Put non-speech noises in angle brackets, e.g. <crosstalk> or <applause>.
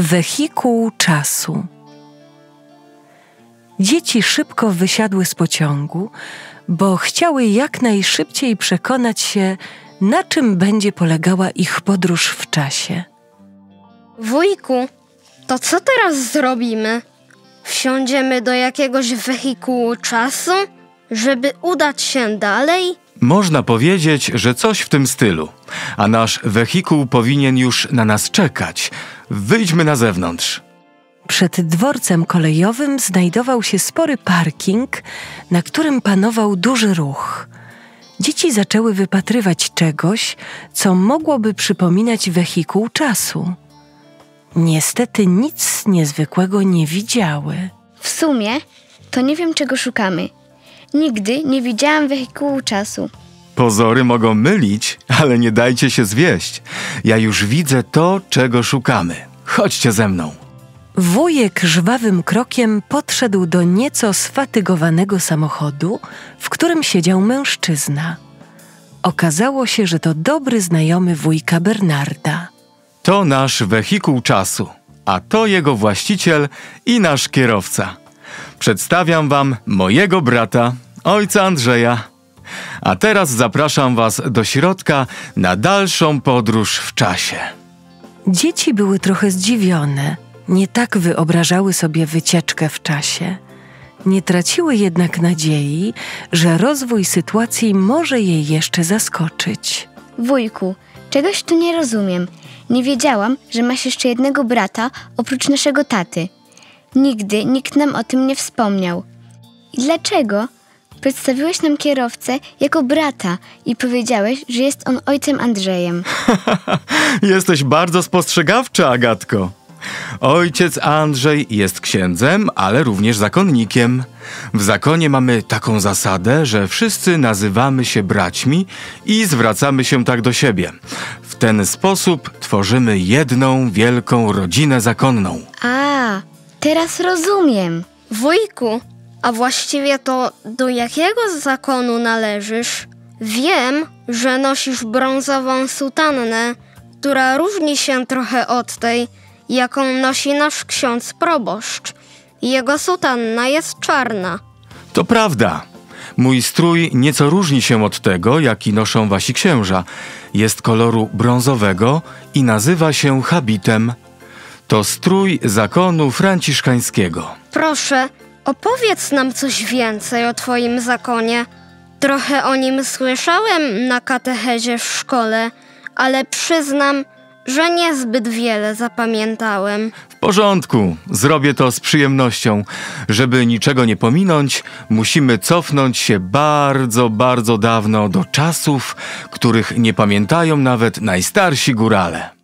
Wehikuł czasu. Dzieci szybko wysiadły z pociągu, bo chciały jak najszybciej przekonać się, na czym będzie polegała ich podróż w czasie. Wujku, to co teraz zrobimy? Wsiądziemy do jakiegoś wehikułu czasu, żeby udać się dalej? Można powiedzieć, że coś w tym stylu. A nasz wehikuł powinien już na nas czekać. Wyjdźmy na zewnątrz. Przed dworcem kolejowym znajdował się spory parking, na którym panował duży ruch. Dzieci zaczęły wypatrywać czegoś, co mogłoby przypominać wehikuł czasu. Niestety nic niezwykłego nie widziały. W sumie to nie wiem, czego szukamy. Nigdy nie widziałam wehikułu czasu. Pozory mogą mylić, ale nie dajcie się zwieść. Ja już widzę to, czego szukamy. Chodźcie ze mną. Wujek żwawym krokiem podszedł do nieco sfatygowanego samochodu, w którym siedział mężczyzna. Okazało się, że to dobry znajomy wujka Bernarda. To nasz wehikuł czasu, a to jego właściciel i nasz kierowca. Przedstawiam wam mojego brata, ojca Andrzeja. A teraz zapraszam was do środka na dalszą podróż w czasie. Dzieci były trochę zdziwione. Nie tak wyobrażały sobie wycieczkę w czasie. Nie traciły jednak nadziei, że rozwój sytuacji może je jeszcze zaskoczyć. Wujku, czegoś tu nie rozumiem. Nie wiedziałam, że masz jeszcze jednego brata oprócz naszego taty. Nigdy nikt nam o tym nie wspomniał. I dlaczego przedstawiłeś nam kierowcę jako brata i powiedziałeś, że jest on ojcem Andrzejem? <laughs> Jesteś bardzo spostrzegawcza, Agatko. Ojciec Andrzej jest księdzem, ale również zakonnikiem. W zakonie mamy taką zasadę, że wszyscy nazywamy się braćmi i zwracamy się tak do siebie. W ten sposób tworzymy jedną wielką rodzinę zakonną. A, teraz rozumiem. Wujku, a właściwie to do jakiego zakonu należysz? Wiem, że nosisz brązową sutannę, która różni się trochę od tej, jaką nosi nasz ksiądz proboszcz. Jego sutanna jest czarna. To prawda. Mój strój nieco różni się od tego, jaki noszą wasi księża. Jest koloru brązowego i nazywa się habitem. To strój zakonu franciszkańskiego. Proszę, opowiedz nam coś więcej o Twoim zakonie. Trochę o nim słyszałem na katechezie w szkole, ale przyznam, że niezbyt wiele zapamiętałem. W porządku, zrobię to z przyjemnością. Żeby niczego nie pominąć, musimy cofnąć się bardzo, bardzo dawno do czasów, których nie pamiętają nawet najstarsi górale.